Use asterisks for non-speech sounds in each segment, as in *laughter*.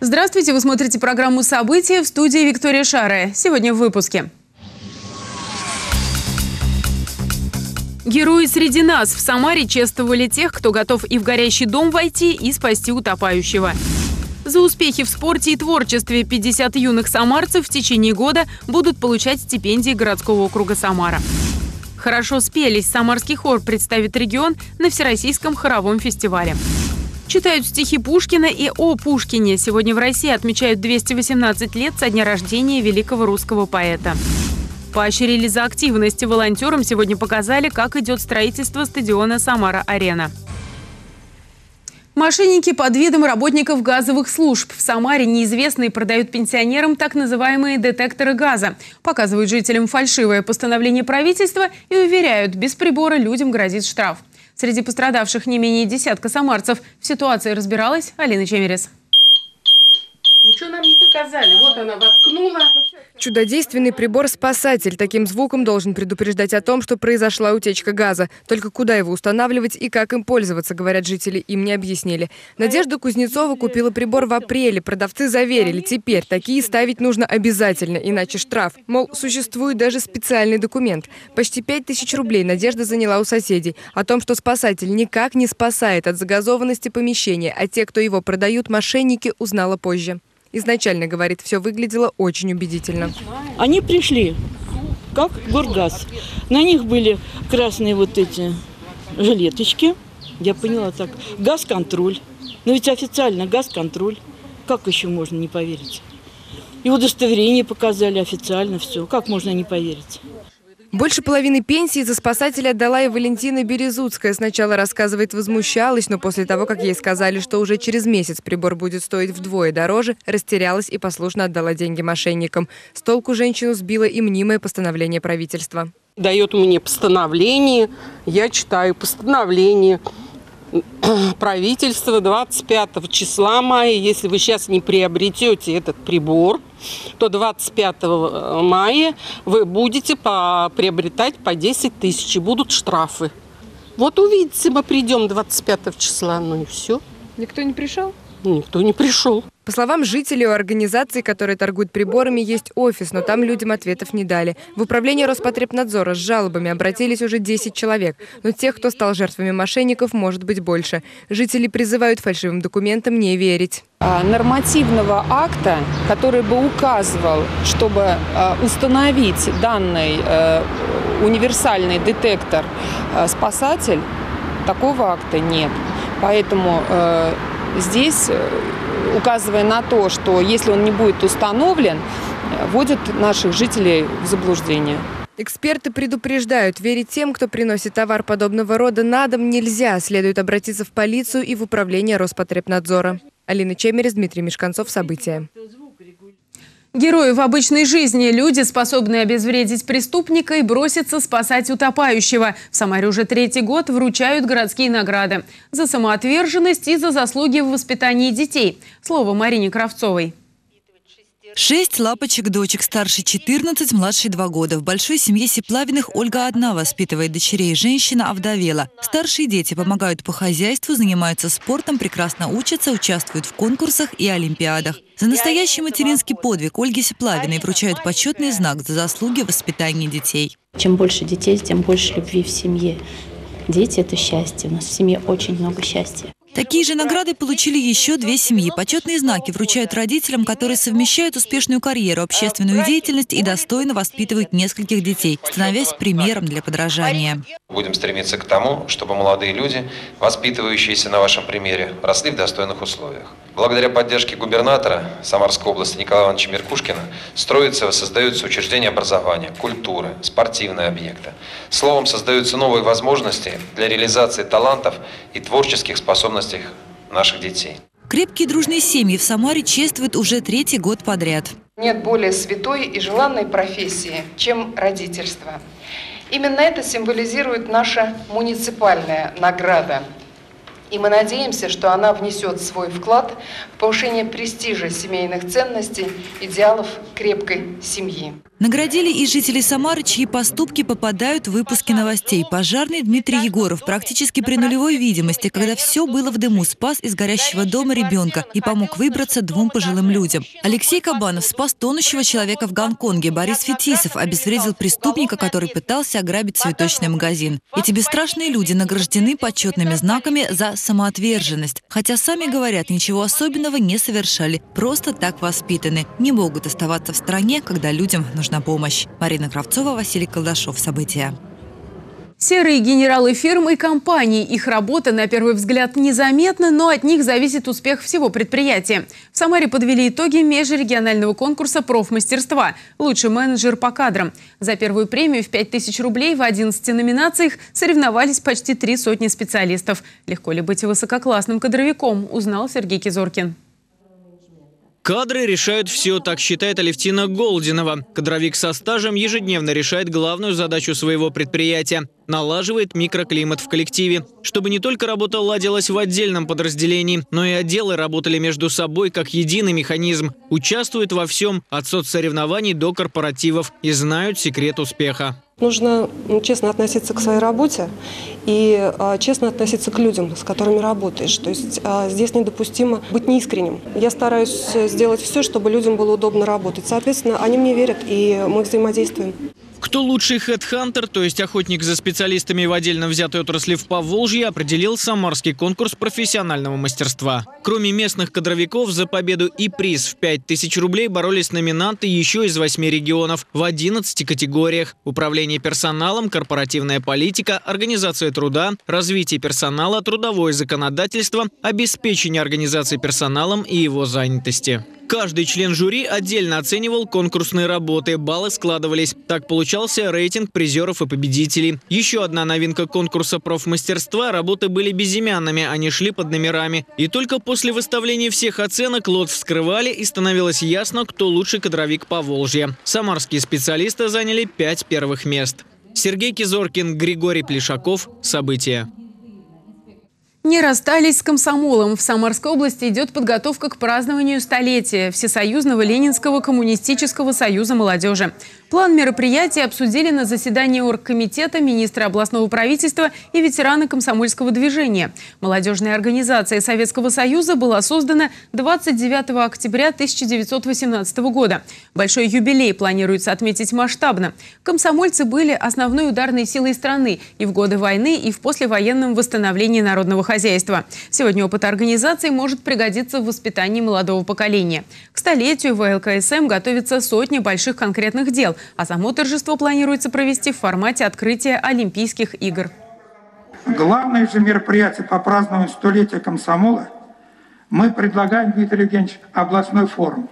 Здравствуйте, вы смотрите программу «События» в студии Виктория Шарая. Сегодня в выпуске. Герои среди нас. В Самаре чествовали тех, кто готов и в горящий дом войти, и спасти утопающего. За успехи в спорте и творчестве 50 юных самарцев в течение года будут получать стипендии городского округа Самара. Хорошо спелись. Самарский хор представит регион на Всероссийском хоровом фестивале. Читают стихи Пушкина и о Пушкине. Сегодня в России отмечают 218 лет со дня рождения великого русского поэта. Поощрили за активность. Волонтерам сегодня показали, как идет строительство стадиона «Самара-Арена». Мошенники под видом работников газовых служб в Самаре неизвестные продают пенсионерам так называемые детекторы газа. Показывают жителям фальшивое постановление правительства и уверяют, без прибора людям грозит штраф. Среди пострадавших не менее десятка самарцев. В ситуации разбиралась Алина Чемерес. Ничего нам не показали. Вот она воткнула. Чудодейственный прибор-спасатель таким звуком должен предупреждать о том, что произошла утечка газа. Только куда его устанавливать и как им пользоваться, говорят жители, им не объяснили. Надежда Кузнецова купила прибор в апреле. Продавцы заверили, теперь такие ставить нужно обязательно, иначе штраф. Мол, существует даже специальный документ. Почти 5 тысяч рублей Надежда заняла у соседей. О том, что спасатель никак не спасает от загазованности помещения, а те, кто его продают, мошенники, узнала позже. Изначально, говорит, все выглядело очень убедительно. Они пришли, как Горгаз. На них были красные вот эти жилеточки. Я поняла так. Газ-контроль. Но ведь официально газ-контроль. Как еще можно не поверить? И удостоверение показали официально все. Как можно не поверить? Больше половины пенсии за спасателя отдала и Валентина Березуцкая. Сначала, рассказывает, возмущалась, но после того, как ей сказали, что уже через месяц прибор будет стоить вдвое дороже, растерялась и послушно отдала деньги мошенникам. С толку женщину сбило и мнимое постановление правительства. Дает мне постановление, я читаю постановление *clears throat* правительства 25 числа мая. Если вы сейчас не приобретете этот прибор, то 25 э, мая вы будете по, приобретать по 10 тысяч, и будут штрафы. Вот увидите, мы придем 25 числа, ну и все. Никто не пришел? Никто не пришел. По словам жителей, у организации, которые торгуют приборами, есть офис, но там людям ответов не дали. В управление Роспотребнадзора с жалобами обратились уже 10 человек, но тех, кто стал жертвами мошенников, может быть больше. Жители призывают фальшивым документам не верить. А, нормативного акта, который бы указывал, чтобы а, установить данный э, универсальный детектор э, спасатель, такого акта нет. Поэтому э, здесь указывая на то, что если он не будет установлен, вводит наших жителей в заблуждение. Эксперты предупреждают, верить тем, кто приносит товар подобного рода на дом нельзя. Следует обратиться в полицию и в управление Роспотребнадзора. Алина Чемерис, Дмитрий Мешканцов. События. Герои в обычной жизни. Люди, способные обезвредить преступника и броситься спасать утопающего. В Самаре уже третий год вручают городские награды. За самоотверженность и за заслуги в воспитании детей. Слово Марине Кравцовой. Шесть лапочек-дочек, старше 14, младшей 2 года. В большой семье Сеплавиных Ольга одна воспитывает дочерей. Женщина овдовела. Старшие дети помогают по хозяйству, занимаются спортом, прекрасно учатся, участвуют в конкурсах и олимпиадах. За настоящий материнский подвиг Ольге Сеплавиной вручают почетный знак за заслуги в воспитании детей. Чем больше детей, тем больше любви в семье. Дети – это счастье. У нас в семье очень много счастья. Такие же награды получили еще две семьи. Почетные знаки вручают родителям, которые совмещают успешную карьеру, общественную деятельность и достойно воспитывают нескольких детей, становясь примером для подражания. Будем стремиться к тому, чтобы молодые люди, воспитывающиеся на вашем примере, росли в достойных условиях. Благодаря поддержке губернатора Самарской области Николая Ивановича Меркушкина строятся и создаются учреждения образования, культуры, спортивные объекты. Словом, создаются новые возможности для реализации талантов и творческих способностей наших детей. Крепкие дружные семьи в Самаре чествуют уже третий год подряд. Нет более святой и желанной профессии, чем родительство. Именно это символизирует наша муниципальная награда – И мы надеемся, что она внесет свой вклад в повышение престижа семейных ценностей, идеалов крепкой семьи. Наградили и жителей Самары, чьи поступки попадают в выпуски новостей. Пожарный Дмитрий Егоров практически при нулевой видимости, когда все было в дыму, спас из горящего дома ребенка и помог выбраться двум пожилым людям. Алексей Кабанов спас тонущего человека в Гонконге. Борис Фетисов обезвредил преступника, который пытался ограбить цветочный магазин. Эти бесстрашные люди награждены почетными знаками за самоотверженность. Хотя сами говорят, ничего особенного не совершали. Просто так воспитаны. Не могут оставаться в стране, когда людям нужна помощь. Марина Кравцова, Василий Колдашов. События. Серые генералы фирм и компаний. Их работа, на первый взгляд, незаметна, но от них зависит успех всего предприятия. В Самаре подвели итоги межрегионального конкурса профмастерства «Лучший менеджер по кадрам». За первую премию в 5000 рублей в 11 номинациях соревновались почти три сотни специалистов. Легко ли быть высококлассным кадровиком, узнал Сергей Кизоркин. Кадры решают все, так считает Алевтина Голдинова. Кадровик со стажем ежедневно решает главную задачу своего предприятия – налаживает микроклимат в коллективе. Чтобы не только работа ладилась в отдельном подразделении, но и отделы работали между собой как единый механизм. Участвуют во всем – от соцсоревнований до корпоративов и знают секрет успеха. Нужно честно относиться к своей работе и а, честно относиться к людям, с которыми работаешь. То есть а, здесь недопустимо быть неискренним. Я стараюсь сделать все, чтобы людям было удобно работать. Соответственно, они мне верят, и мы взаимодействуем. Кто лучший хедхантер, то есть охотник за специалистами в отдельно взятой отрасли в Поволжье, определил самарский конкурс профессионального мастерства. Кроме местных кадровиков, за победу и приз в 5000 рублей боролись номинанты еще из восьми регионов в 11 категориях. Управление персоналом, корпоративная политика, организация труда, развитие персонала, трудовое законодательство, обеспечение организации персоналом и его занятости. Каждый член жюри отдельно оценивал конкурсные работы, баллы складывались. Так получался рейтинг призеров и победителей. Еще одна новинка конкурса профмастерства – работы были безымянными, они шли под номерами. И только после выставления всех оценок лот вскрывали и становилось ясно, кто лучший кадровик по Волжье. Самарские специалисты заняли пять первых мест. Сергей Кизоркин, Григорий Плешаков. События. Не расстались с комсомолом. В Самарской области идет подготовка к празднованию столетия Всесоюзного Ленинского коммунистического союза молодежи. План мероприятия обсудили на заседании оргкомитета министра областного правительства и ветераны комсомольского движения. Молодежная организация Советского Союза была создана 29 октября 1918 года. Большой юбилей планируется отметить масштабно. Комсомольцы были основной ударной силой страны и в годы войны, и в послевоенном восстановлении народного хозяйства. Сегодня опыт организации может пригодиться в воспитании молодого поколения. К столетию ВЛКСМ готовится сотни больших конкретных дел а само торжество планируется провести в формате открытия Олимпийских игр. Главное же мероприятие по празднованию столетия комсомола мы предлагаем, Дмитрий Евгеньевич, областной форум.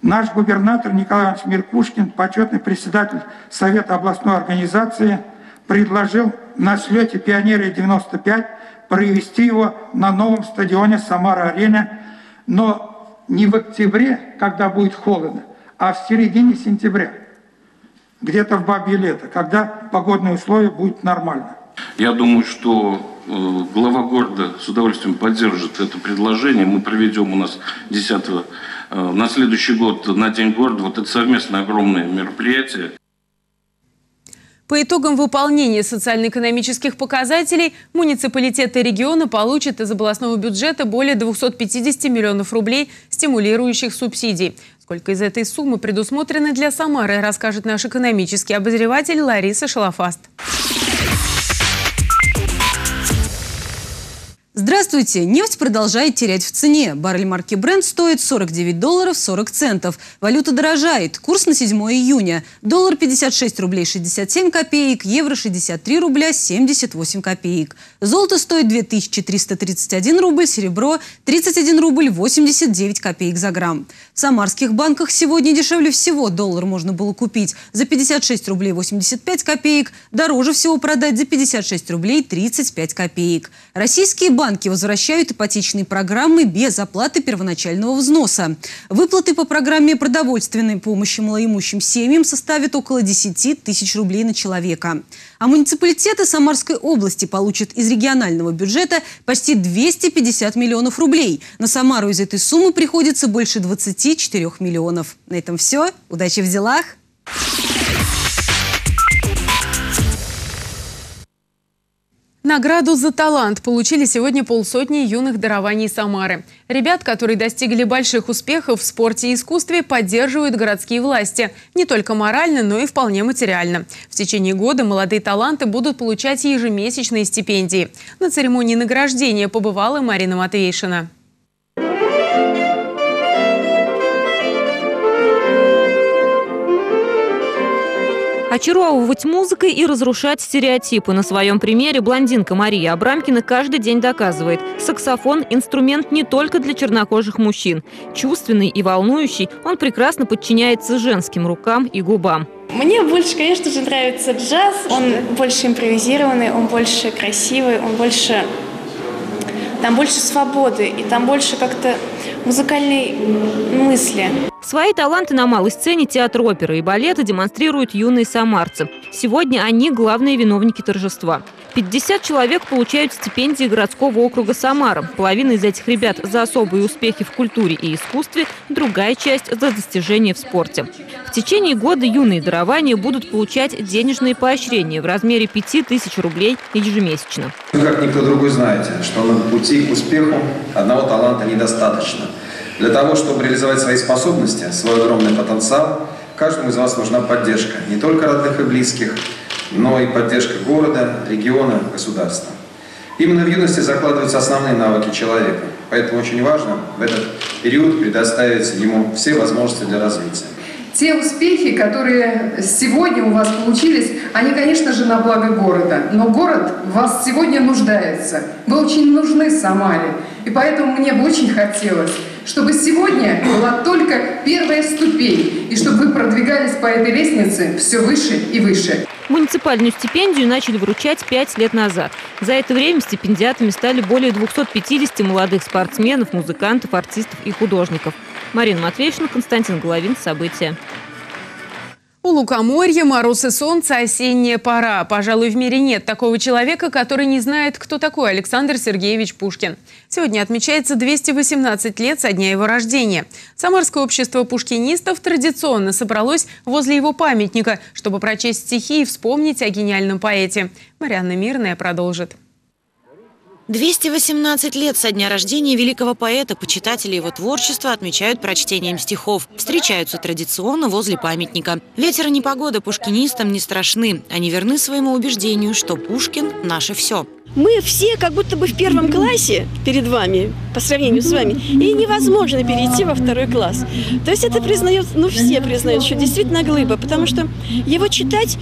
Наш губернатор Николай Иванович Миркушкин, почетный председатель Совета областной организации, предложил на слете «Пионеры-95» провести его на новом стадионе «Самара-Арене», но не в октябре, когда будет холодно, а в середине сентября, где-то в бабье лето, когда погодные условия будут нормально. Я думаю, что э, глава города с удовольствием поддержит это предложение. Мы проведем у нас 10 э, на следующий год на День города вот это совместное огромное мероприятие. По итогам выполнения социально-экономических показателей муниципалитеты региона получат из областного бюджета более 250 миллионов рублей стимулирующих субсидий. Сколько из этой суммы предусмотрено для Самары, расскажет наш экономический обозреватель Лариса Шалафаст. Здравствуйте! Нефть продолжает терять в цене. Баррель марки Brent стоит 49 долларов 40 центов. Валюта дорожает. Курс на 7 июня. Доллар 56 рублей 67 копеек, евро 63 рубля 78 копеек. Золото стоит 2331 рубль, серебро 31 рубль 89 копеек за грамм. В самарских банках сегодня дешевле всего доллар можно было купить за 56 рублей 85 копеек, дороже всего продать за 56 рублей 35 копеек. Российские банки банки возвращают ипотечные программы без оплаты первоначального взноса. Выплаты по программе продовольственной помощи малоимущим семьям составят около 10 тысяч рублей на человека. А муниципалитеты Самарской области получат из регионального бюджета почти 250 миллионов рублей. На Самару из этой суммы приходится больше 24 миллионов. На этом все. Удачи в делах! Награду за талант получили сегодня полсотни юных дарований Самары. Ребят, которые достигли больших успехов в спорте и искусстве, поддерживают городские власти. Не только морально, но и вполне материально. В течение года молодые таланты будут получать ежемесячные стипендии. На церемонии награждения побывала Марина Матвейшина. Очаровывать музыкой и разрушать стереотипы. На своем примере блондинка Мария Абрамкина каждый день доказывает. Саксофон – инструмент не только для чернокожих мужчин. Чувственный и волнующий, он прекрасно подчиняется женским рукам и губам. Мне больше, конечно же, нравится джаз. Он больше импровизированный, он больше красивый, он больше... Там больше свободы, и там больше как-то музыкальной мысли. Свои таланты на малой сцене театр оперы и балета демонстрируют юные самарцы. Сегодня они главные виновники торжества. 50 человек получают стипендии городского округа Самара. Половина из этих ребят за особые успехи в культуре и искусстве, другая часть за достижения в спорте. В течение года юные дарования будут получать денежные поощрения в размере 5000 рублей ежемесячно. Вы, как никто другой, знаете, что на пути к успеху одного таланта недостаточно – для того, чтобы реализовать свои способности, свой огромный потенциал, каждому из вас нужна поддержка не только родных и близких, но и поддержка города, региона, государства. Именно в юности закладываются основные навыки человека, поэтому очень важно в этот период предоставить ему все возможности для развития. Те успехи, которые сегодня у вас получились, они, конечно же, на благо города. Но город вас сегодня нуждается. Вы очень нужны Самаре. И поэтому мне бы очень хотелось, чтобы сегодня была только первая ступень, и чтобы вы продвигались по этой лестнице все выше и выше. Муниципальную стипендию начали вручать пять лет назад. За это время стипендиатами стали более 250 молодых спортсменов, музыкантов, артистов и художников. Марина Матвеевна, Константин Головин. События. У лукоморья мороз и солнце, осенняя пора. Пожалуй, в мире нет такого человека, который не знает, кто такой Александр Сергеевич Пушкин. Сегодня отмечается 218 лет со дня его рождения. Самарское общество пушкинистов традиционно собралось возле его памятника, чтобы прочесть стихи и вспомнить о гениальном поэте. Марианна Мирная продолжит. 218 лет со дня рождения великого поэта почитатели его творчества отмечают прочтением стихов. Встречаются традиционно возле памятника. Ветер и непогода пушкинистам не страшны. Они верны своему убеждению, что Пушкин – наше все. Мы все как будто бы в первом классе перед вами, по сравнению с вами, и невозможно перейти во второй класс. То есть это признают, ну все признают, что действительно глыба, потому что его читать,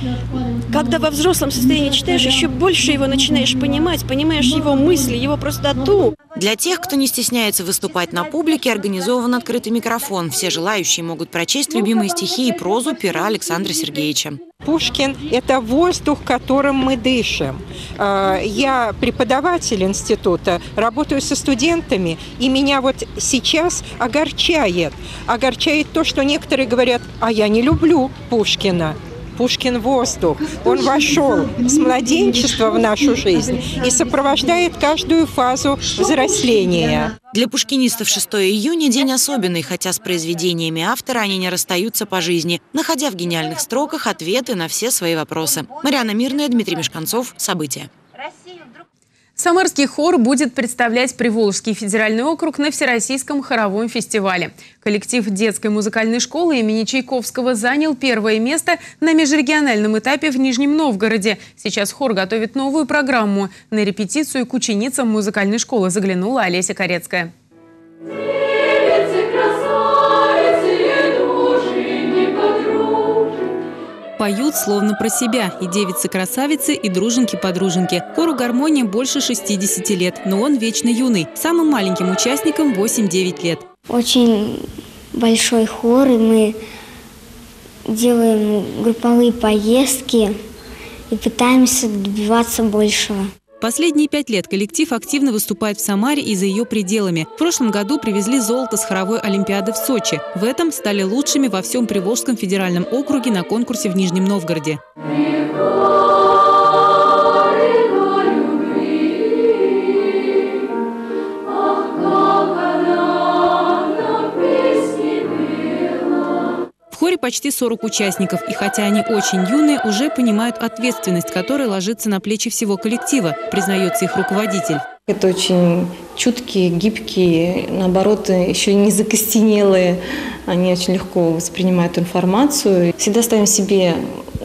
когда во взрослом состоянии читаешь, еще больше его начинаешь понимать, понимаешь его мысли, его простоту. Для тех, кто не стесняется выступать на публике, организован открытый микрофон. Все желающие могут прочесть любимые стихи и прозу пера Александра Сергеевича. Пушкин – это воздух, которым мы дышим. А, я преподаватель института, работаю со студентами, и меня вот сейчас огорчает. Огорчает то, что некоторые говорят, а я не люблю Пушкина. Пушкин воздух. Он вошел с младенчества в нашу жизнь и сопровождает каждую фазу взросления. Для пушкинистов 6 июня день особенный, хотя с произведениями автора они не расстаются по жизни, находя в гениальных строках ответы на все свои вопросы. Марьяна Мирная, Дмитрий Мешканцов. События. Самарский хор будет представлять Приволжский федеральный округ на Всероссийском хоровом фестивале. Коллектив детской музыкальной школы имени Чайковского занял первое место на межрегиональном этапе в Нижнем Новгороде. Сейчас хор готовит новую программу. На репетицию к ученицам музыкальной школы заглянула Олеся Корецкая. Поют словно про себя. И девицы-красавицы, и друженьки-подруженьки. Хору гармония больше 60 лет, но он вечно юный. Самым маленьким участникам 8-9 лет. Очень большой хор, и мы делаем групповые поездки и пытаемся добиваться большего. Последние пять лет коллектив активно выступает в Самаре и за ее пределами. В прошлом году привезли золото с хоровой олимпиады в Сочи. В этом стали лучшими во всем Приволжском федеральном округе на конкурсе в Нижнем Новгороде. Хоре почти 40 участников, и хотя они очень юные, уже понимают ответственность, которая ложится на плечи всего коллектива, признается их руководитель. Это очень чуткие, гибкие, наоборот, еще не закостенелые. Они очень легко воспринимают информацию. Всегда ставим себе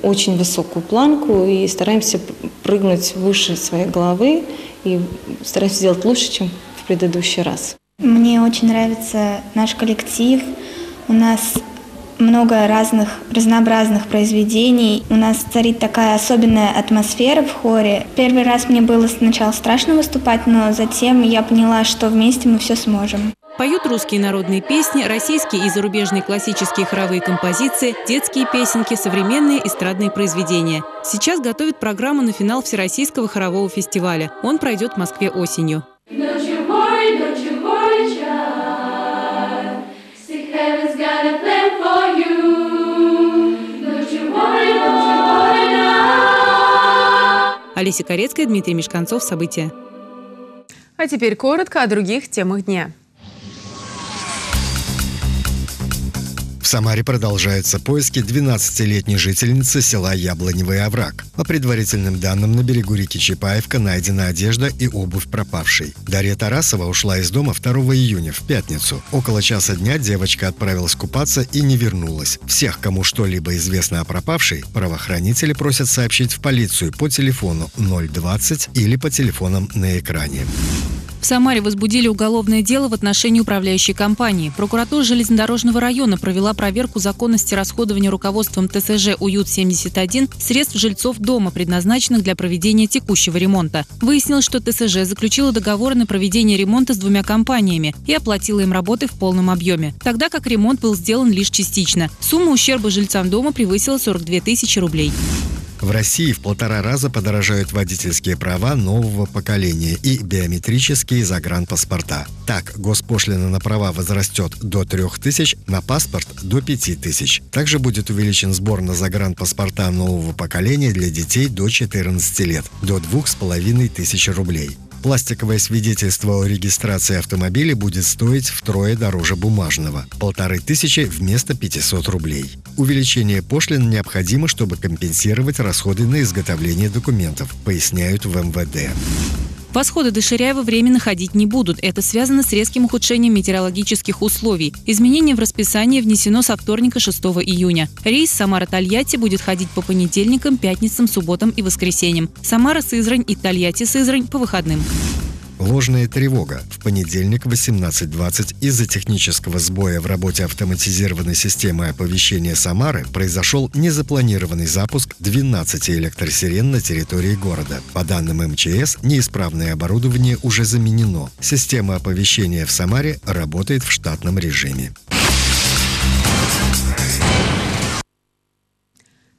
очень высокую планку и стараемся прыгнуть выше своей головы и стараемся сделать лучше, чем в предыдущий раз. Мне очень нравится наш коллектив. У нас много разных, разнообразных произведений. У нас царит такая особенная атмосфера в хоре. Первый раз мне было сначала страшно выступать, но затем я поняла, что вместе мы все сможем. Поют русские народные песни, российские и зарубежные классические хоровые композиции, детские песенки, современные эстрадные произведения. Сейчас готовят программу на финал Всероссийского хорового фестиваля. Он пройдет в Москве осенью. Олеся Корецкая, Дмитрий Мешканцов. События. А теперь коротко о других темах дня. В Самаре продолжаются поиски 12-летней жительницы села Яблоневый овраг. По предварительным данным, на берегу реки Чапаевка найдена одежда и обувь пропавшей. Дарья Тарасова ушла из дома 2 июня, в пятницу. Около часа дня девочка отправилась купаться и не вернулась. Всех, кому что-либо известно о пропавшей, правоохранители просят сообщить в полицию по телефону 020 или по телефонам на экране. В Самаре возбудили уголовное дело в отношении управляющей компании. Прокуратура железнодорожного района провела проверку законности расходования руководством ТСЖ «Уют-71» средств жильцов дома, предназначенных для проведения текущего ремонта. Выяснилось, что ТСЖ заключила договоры на проведение ремонта с двумя компаниями и оплатила им работы в полном объеме, тогда как ремонт был сделан лишь частично. Сумма ущерба жильцам дома превысила 42 тысячи рублей. В России в полтора раза подорожают водительские права нового поколения и биометрические загранпаспорта. Так, госпошлина на права возрастет до 3000, на паспорт до 5000. Также будет увеличен сбор на загранпаспорта нового поколения для детей до 14 лет, до 2500 рублей. Пластиковое свидетельство о регистрации автомобиля будет стоить втрое дороже бумажного – полторы тысячи вместо 500 рублей. Увеличение пошлин необходимо, чтобы компенсировать расходы на изготовление документов, поясняют в МВД. Восходы до Ширяева временно ходить не будут. Это связано с резким ухудшением метеорологических условий. Изменение в расписании внесено со вторника 6 июня. Рейс Самара-Тольятти будет ходить по понедельникам, пятницам, субботам и воскресеньям. Самара-Сызрань и Тольятти-Сызрань по выходным. Ложная тревога. В понедельник в 18.20 из-за технического сбоя в работе автоматизированной системы оповещения Самары произошел незапланированный запуск 12 электросирен на территории города. По данным МЧС, неисправное оборудование уже заменено. Система оповещения в Самаре работает в штатном режиме.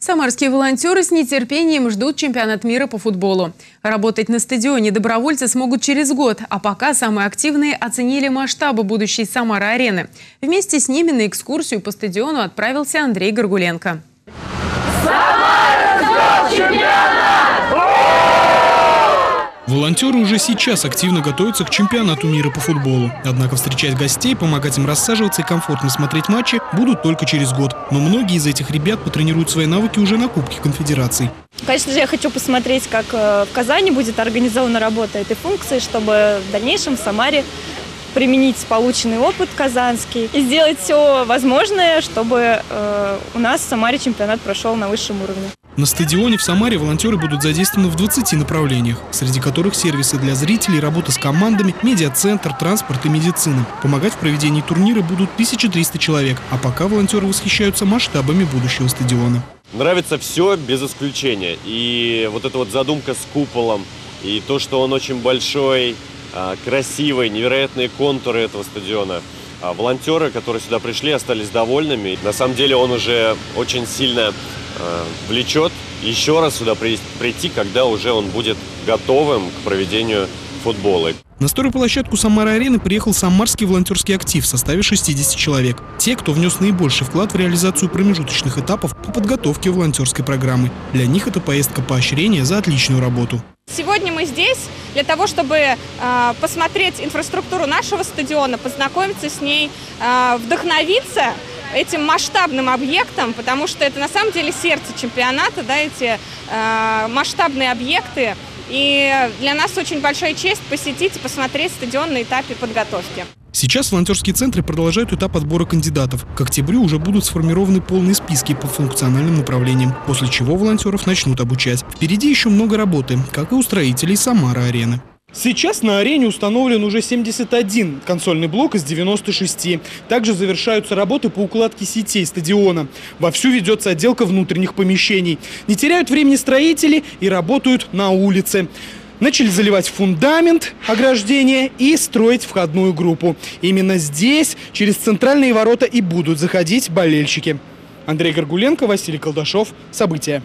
Самарские волонтеры с нетерпением ждут чемпионат мира по футболу. Работать на стадионе добровольцы смогут через год, а пока самые активные оценили масштабы будущей Самара-арены. Вместе с ними на экскурсию по стадиону отправился Андрей Горгуленко. Самара чемпионат! Волонтеры уже сейчас активно готовятся к чемпионату мира по футболу. Однако встречать гостей, помогать им рассаживаться и комфортно смотреть матчи будут только через год. Но многие из этих ребят потренируют свои навыки уже на Кубке Конфедераций. Конечно же, я хочу посмотреть, как э, в Казани будет организована работа этой функции, чтобы в дальнейшем в Самаре применить полученный опыт казанский и сделать все возможное, чтобы э, у нас в Самаре чемпионат прошел на высшем уровне. На стадионе в Самаре волонтеры будут задействованы в 20 направлениях, среди которых сервисы для зрителей, работа с командами, медиацентр, транспорт и медицина. Помогать в проведении турнира будут 1300 человек, а пока волонтеры восхищаются масштабами будущего стадиона. Нравится все без исключения. И вот эта вот задумка с куполом, и то, что он очень большой, а, красивый, невероятные контуры этого стадиона. А волонтеры, которые сюда пришли, остались довольными. На самом деле он уже очень сильно э, влечет еще раз сюда прийти, когда уже он будет готовым к проведению футбола. На стройплощадку Самары-арены приехал самарский волонтерский актив в составе 60 человек. Те, кто внес наибольший вклад в реализацию промежуточных этапов по подготовке волонтерской программы. Для них это поездка поощрения за отличную работу. Сегодня мы здесь для того, чтобы э, посмотреть инфраструктуру нашего стадиона, познакомиться с ней, э, вдохновиться этим масштабным объектом, потому что это на самом деле сердце чемпионата, да, эти э, масштабные объекты. И для нас очень большая честь посетить и посмотреть стадион на этапе подготовки. Сейчас волонтерские центры продолжают этап отбора кандидатов. К октябрю уже будут сформированы полные списки по функциональным направлениям, после чего волонтеров начнут обучать. Впереди еще много работы, как и у строителей Самара-арены. Сейчас на арене установлен уже 71 консольный блок из 96. Также завершаются работы по укладке сетей стадиона. Вовсю ведется отделка внутренних помещений. Не теряют времени строители и работают на улице. Начали заливать фундамент ограждения и строить входную группу. Именно здесь, через центральные ворота и будут заходить болельщики. Андрей Горгуленко, Василий Колдашов. События.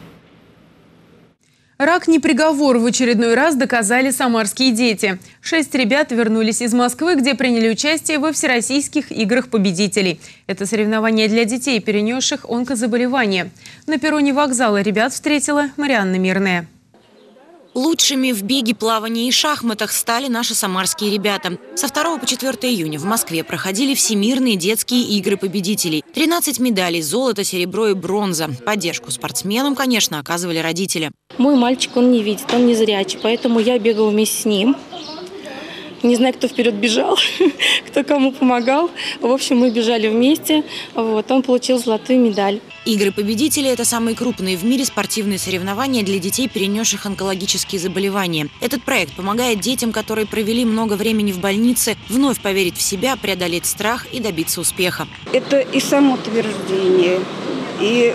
Рак не приговор в очередной раз доказали самарские дети. Шесть ребят вернулись из Москвы, где приняли участие во Всероссийских играх победителей. Это соревнование для детей, перенесших онкозаболевания. На перроне вокзала ребят встретила Марианна Мирная. Лучшими в беге, плавании и шахматах стали наши самарские ребята. Со 2 по 4 июня в Москве проходили всемирные детские игры победителей. 13 медалей, золото, серебро и бронза. Поддержку спортсменам, конечно, оказывали родители. Мой мальчик, он не видит, он не зрячий, поэтому я бегала вместе с ним. Не знаю, кто вперед бежал, *laughs* кто кому помогал. В общем, мы бежали вместе. Вот, он получил золотую медаль. Игры победителей – это самые крупные в мире спортивные соревнования для детей, перенесших онкологические заболевания. Этот проект помогает детям, которые провели много времени в больнице, вновь поверить в себя, преодолеть страх и добиться успеха. Это и самоутверждение, и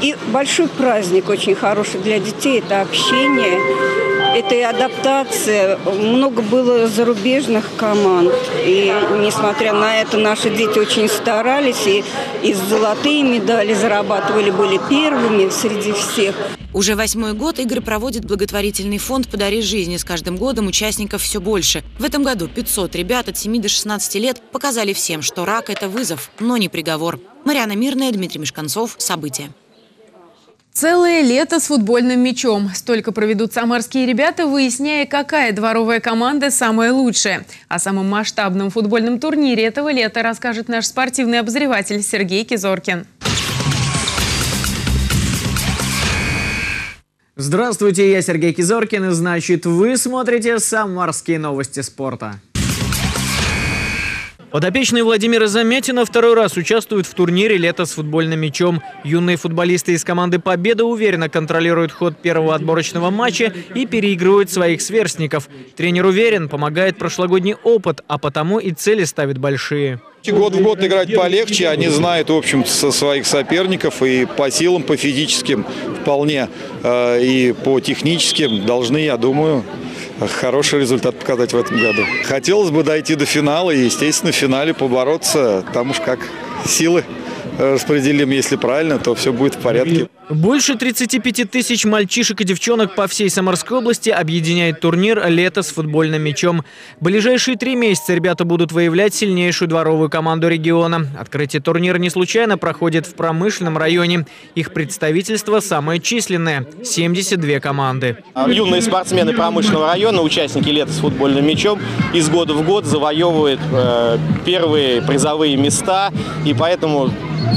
и большой праздник очень хороший для детей – это общение, это и адаптация. Много было зарубежных команд. И несмотря на это, наши дети очень старались. И, и золотые медали зарабатывали, были первыми среди всех. Уже восьмой год игры проводит благотворительный фонд «Подари жизни». С каждым годом участников все больше. В этом году 500 ребят от 7 до 16 лет показали всем, что рак – это вызов, но не приговор. Марьяна Мирная, Дмитрий Мешканцов. События. Целое лето с футбольным мячом. Столько проведут самарские ребята, выясняя, какая дворовая команда самая лучшая. О самом масштабном футбольном турнире этого лета расскажет наш спортивный обозреватель Сергей Кизоркин. Здравствуйте, я Сергей Кизоркин, и значит, вы смотрите «Самарские новости спорта». Подопечные Владимира Замятина второй раз участвуют в турнире «Лето с футбольным мячом». Юные футболисты из команды «Победа» уверенно контролируют ход первого отборочного матча и переигрывают своих сверстников. Тренер уверен, помогает прошлогодний опыт, а потому и цели ставит большие. Год в год играть полегче, они знают, в общем со своих соперников и по силам, по физическим вполне, э, и по техническим должны, я думаю, хороший результат показать в этом году. Хотелось бы дойти до финала и, естественно, в финале побороться, там уж как силы распределим, если правильно, то все будет в порядке. Больше 35 тысяч мальчишек и девчонок по всей Самарской области объединяет турнир «Лето с футбольным мячом». В ближайшие три месяца ребята будут выявлять сильнейшую дворовую команду региона. Открытие турнира не случайно проходит в промышленном районе. Их представительство самое численное – 72 команды. Юные спортсмены промышленного района, участники «Лета с футбольным мячом» из года в год завоевывают э, первые призовые места. И поэтому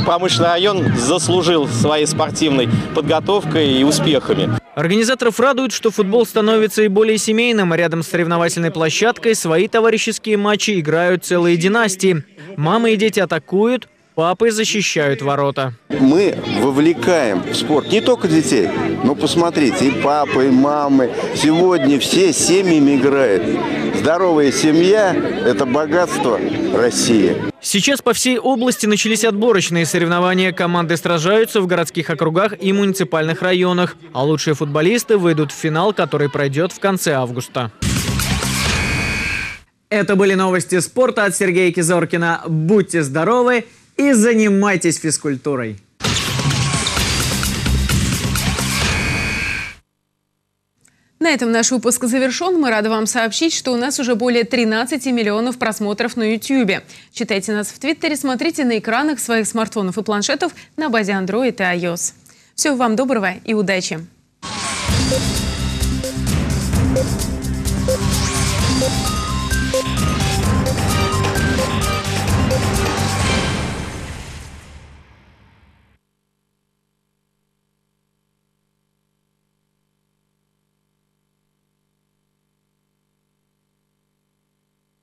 промышленный район заслужил своей спортивной подготовкой и успехами. Организаторов радует, что футбол становится и более семейным. Рядом с соревновательной площадкой свои товарищеские матчи играют целые династии. Мамы и дети атакуют, Папы защищают ворота. Мы вовлекаем в спорт не только детей, но посмотрите, и папы, и мамы. Сегодня все семьями играют. Здоровая семья – это богатство России. Сейчас по всей области начались отборочные соревнования. Команды сражаются в городских округах и муниципальных районах. А лучшие футболисты выйдут в финал, который пройдет в конце августа. Это были новости спорта от Сергея Кизоркина. Будьте здоровы! и занимайтесь физкультурой. На этом наш выпуск завершен. Мы рады вам сообщить, что у нас уже более 13 миллионов просмотров на YouTube. Читайте нас в Твиттере, смотрите на экранах своих смартфонов и планшетов на базе Android и iOS. Всего вам доброго и удачи!